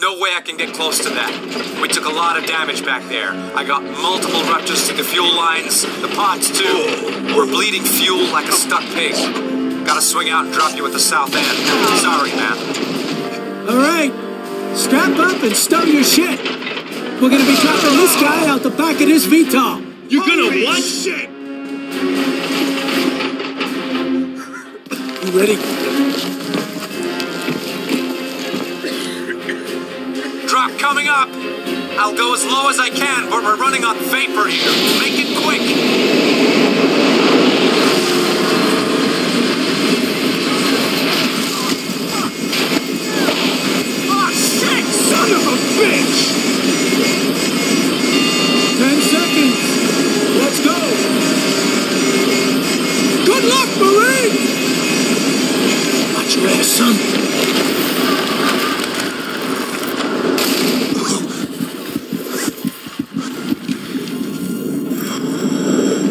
No way I can get close to that. We took a lot of damage back there. I got multiple ruptures to the fuel lines, the pods too. We're bleeding fuel like a stuck pig. Gotta swing out and drop you at the south end. Sorry, man. All right, strap up and stow your shit. We're gonna be dropping this guy out the back of this VTOL. You're gonna Holy what? shit! You ready? Coming up. I'll go as low as I can, but we're running on vapor here. Make it quick. Oh shit! Son of a bitch! Ten seconds. Let's go. Good luck, Marine! Watch your ass, son.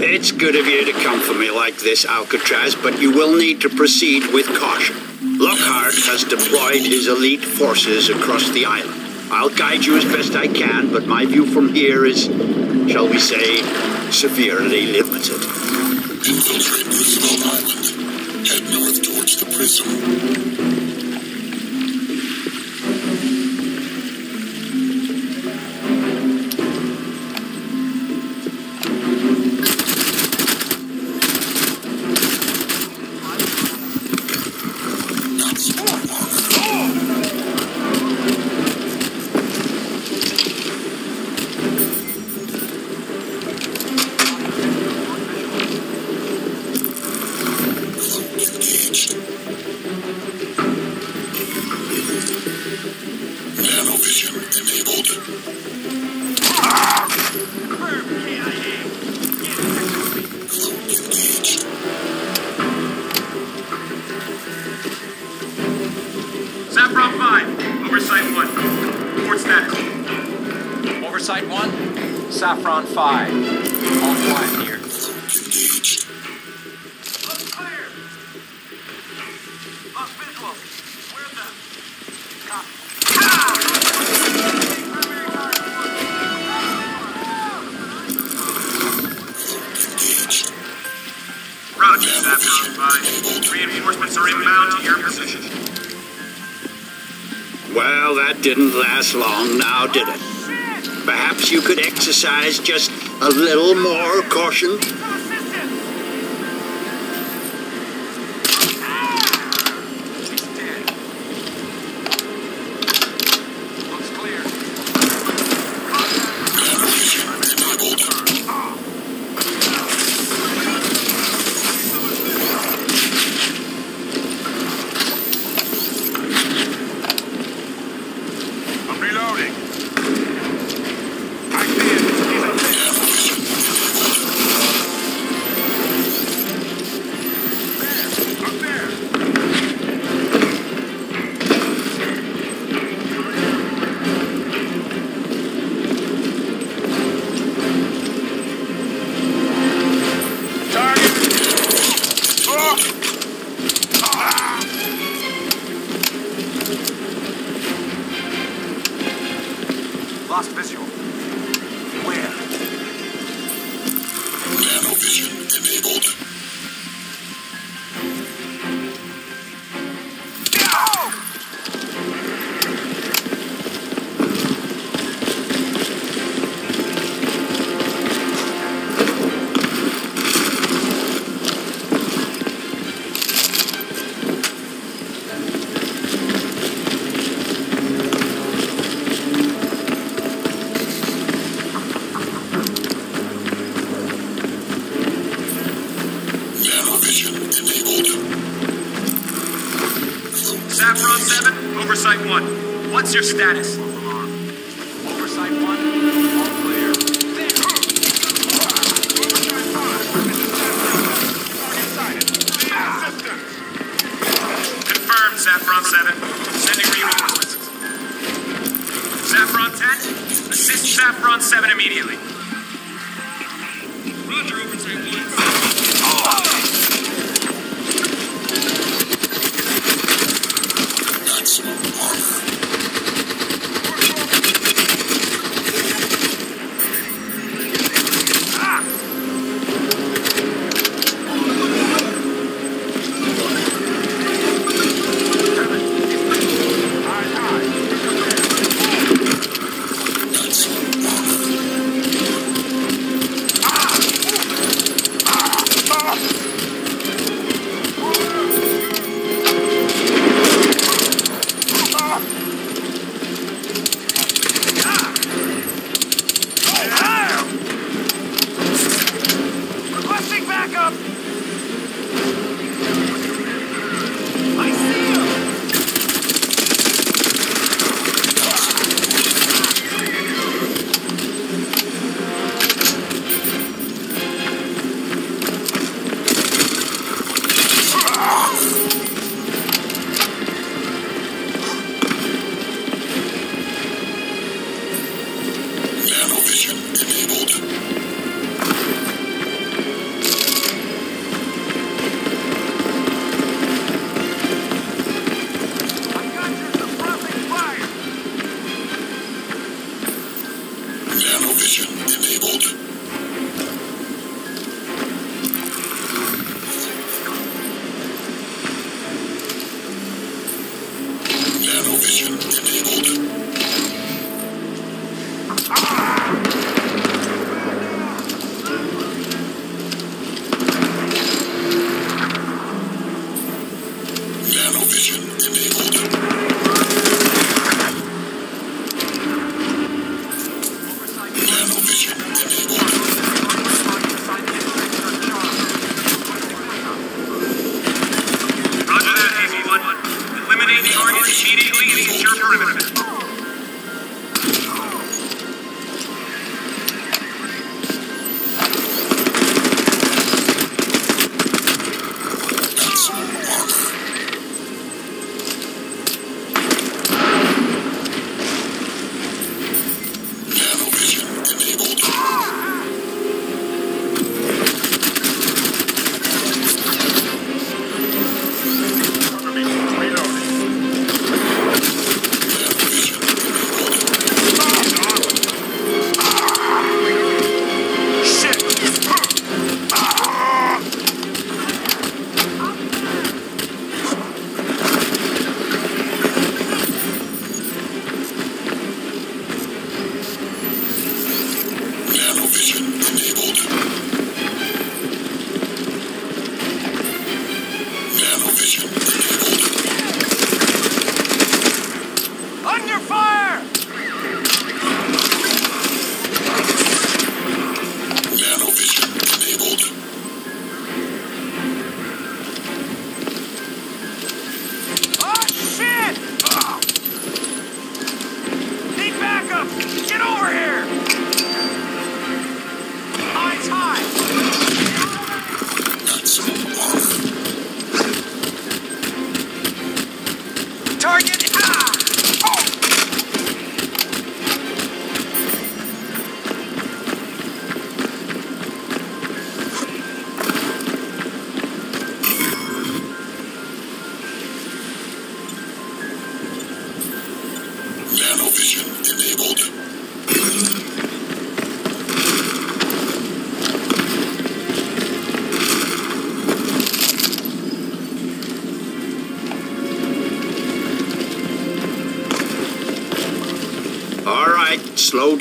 It's good of you to come for me like this, Alcatraz, but you will need to proceed with caution. Lockhart has deployed his elite forces across the island. I'll guide you as best I can, but my view from here is, shall we say, severely limited. Infiltrate Roosevelt Island. Head north towards the prism. Roger, Saffron 5. Reinforcements are inbound to your position. Well, that didn't last long now, did it? Perhaps you could exercise just a little more caution? What's your status?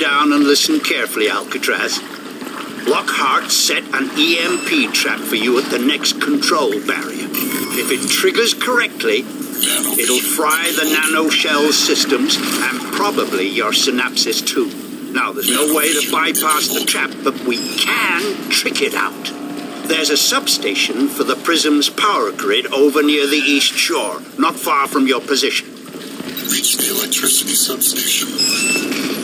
Down and listen carefully, Alcatraz. Lockhart set an EMP trap for you at the next control barrier. If it triggers correctly, it'll fry the nanoshell systems and probably your synapses too. Now, there's no way to bypass the trap, but we can trick it out. There's a substation for the Prism's power grid over near the East Shore, not far from your position. Reach the electricity substation.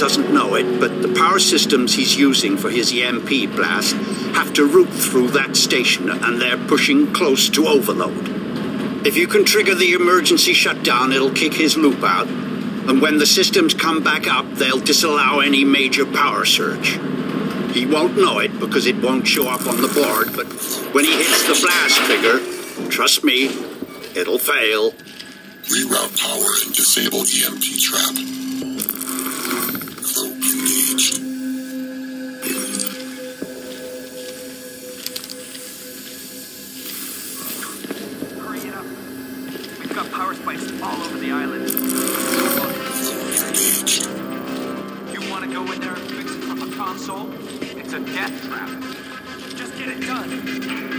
Doesn't know it, but the power systems he's using for his EMP blast have to route through that station, and they're pushing close to overload. If you can trigger the emergency shutdown, it'll kick his loop out, and when the systems come back up, they'll disallow any major power surge. He won't know it because it won't show up on the board, but when he hits the blast trigger, trust me, it'll fail. Reroute power and disable EMP trap. Just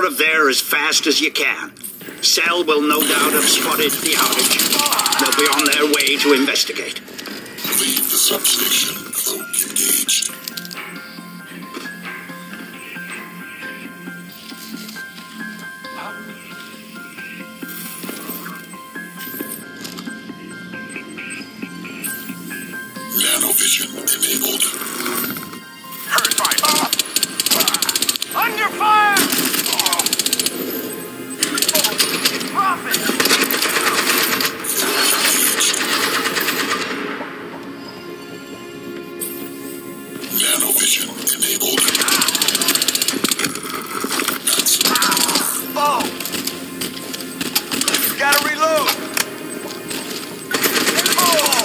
out of there as fast as you can. Cell will no doubt have spotted the outage. They'll be on their way to investigate. Leave the substation. Nanovision enabled. That's Oh! Gotta reload! Oh!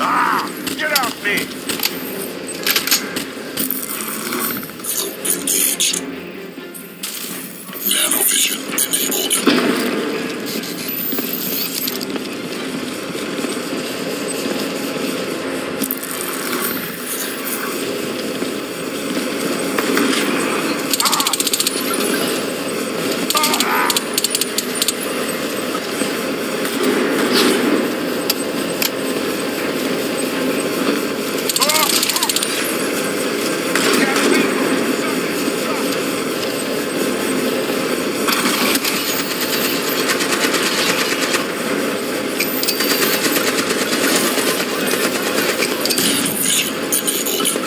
Ah! Get off me! cloak engaged. Nanovision enabled. Nanovision enabled.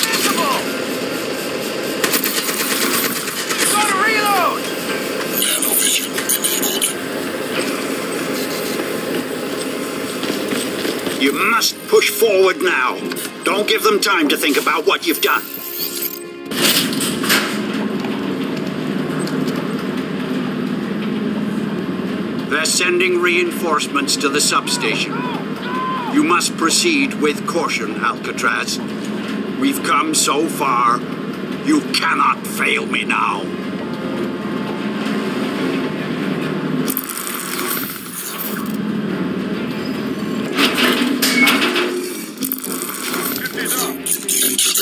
Invincible! Gotta reload! Nanovision enabled. You must push forward now. Don't give them time to think about what you've done. They're sending reinforcements to the substation. You must proceed with caution, Alcatraz. We've come so far. You cannot fail me now.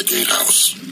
Gatehouse.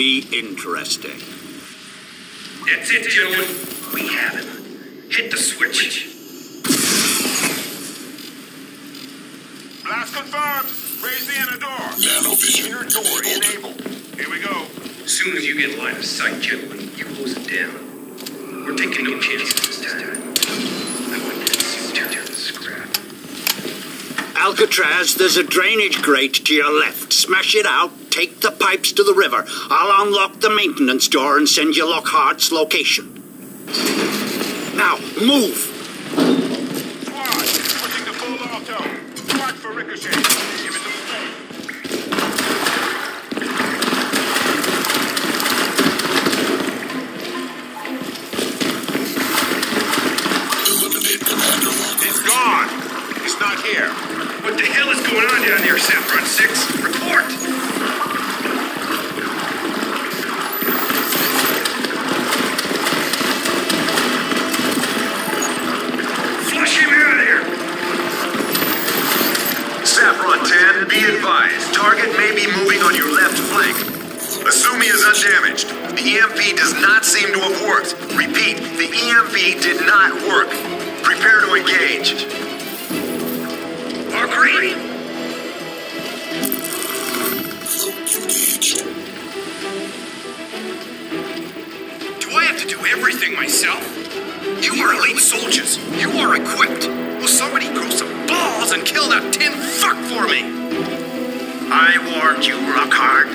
Be interesting. That's it, gentlemen. We have him. Hit the switch. Blast confirmed! Raise the inner door! Nanovision Inner door enabled. enabled. Here we go. As soon as you get line of sight, gentlemen, you close it down. We're taking no chances this time. I want that suit turned to scrap. Alcatraz, there's a drainage grate to your left. Smash it out, take the pipes to the river. I'll unlock the maintenance door and send you Lockhart's location. Now, move! It's gone. He's not here. What the hell is going on down there, Saffron 6? Report! Flush him out of here! Saffron 10, be advised, target may be moving on your left flank. Assume he is undamaged. The EMP does not seem to have worked. Repeat, the EMP did not work. Prepare to engage. Agreed! Do I have to do everything myself? You are elite soldiers. You are equipped. Will somebody grow some balls and kill that tin fuck for me? I warned you, Lockhart.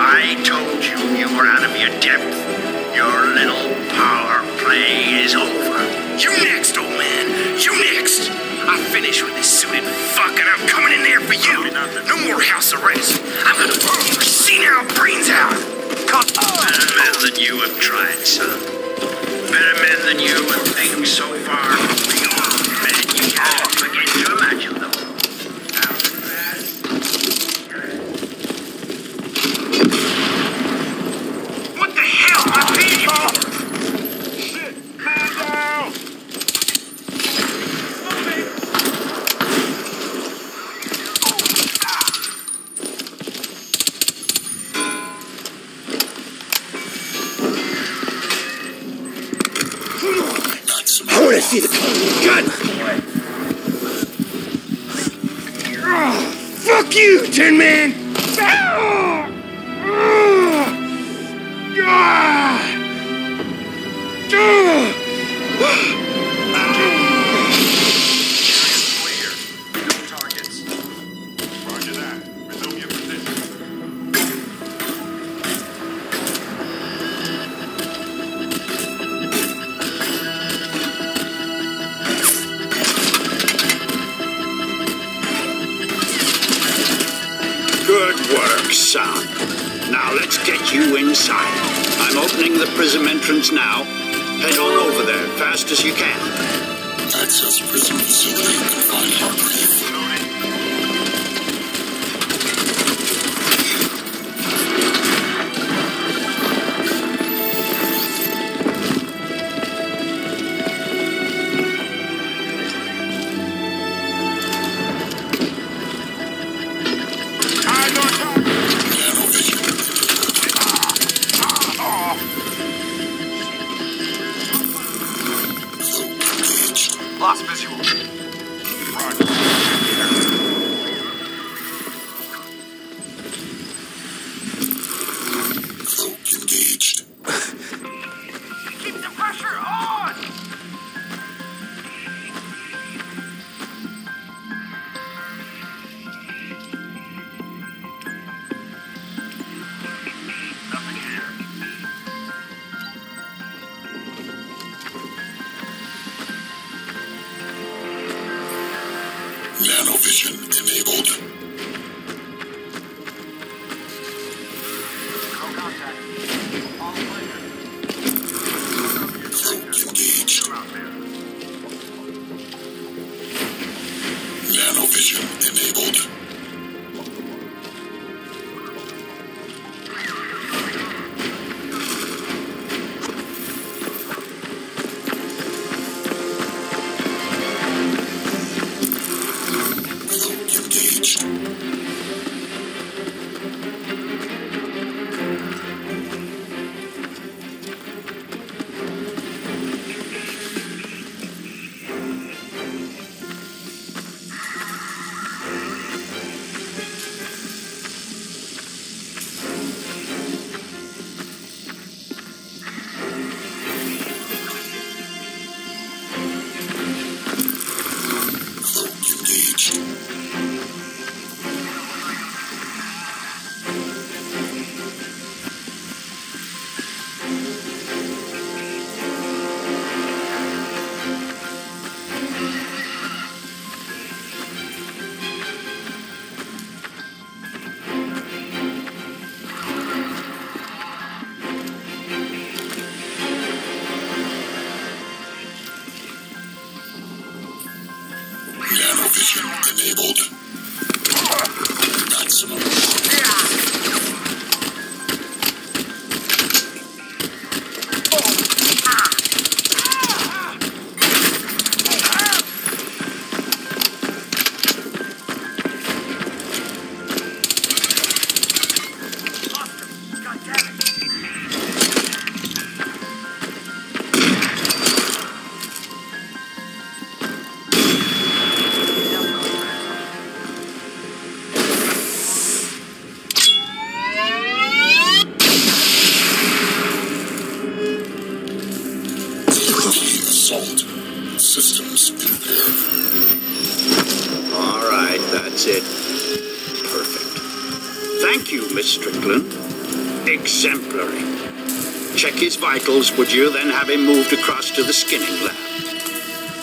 I told you you were out of your depth. Your little power play is over. You next, old man. You next. I finished with this suited fuck and I'm coming in there for you. No more house arrest. I'm gonna blow your senile brains out. Cut. Better than you have tried, son.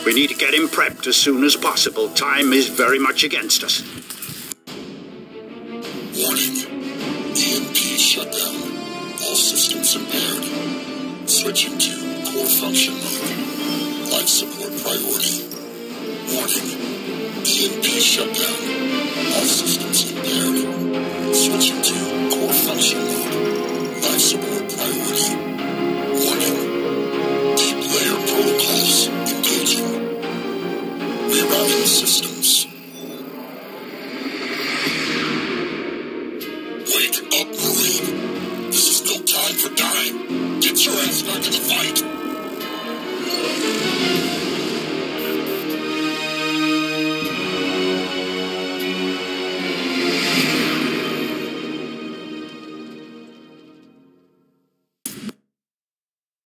We need to get him prepped as soon as possible. Time is very much against us. Warning. EMP shutdown. All systems impaired. Switching to core function mode. Life support priority. Warning. EMP shutdown. All systems impaired. Switching to core function mode.